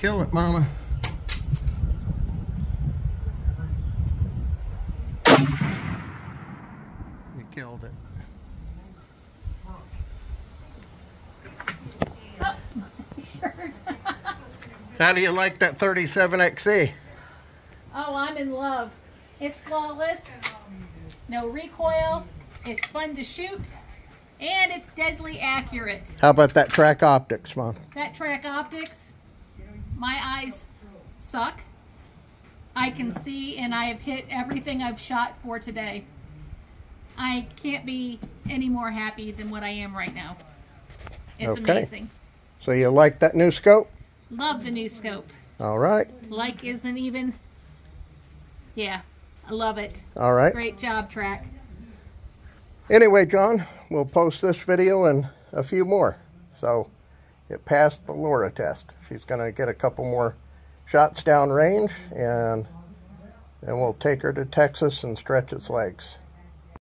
kill it, Mama. You killed it. Shirt. How do you like that 37XE? oh, I'm in love. It's flawless. No recoil. It's fun to shoot. And it's deadly accurate. How about that Tract Optics, Mom? That Tract Optics, suck. I can see and I have hit everything I've shot for today. I can't be any more happy than what I am right now. It's Okay. amazing. So you like that new scope? Love the new scope. All right. Like isn't even, yeah, I love it. All right. Great job, Tract. Anyway, John, we'll post this video and a few more. So it passed the Laura test. She's going to get a couple more shots down range and then we'll take her to Texas and stretch its legs.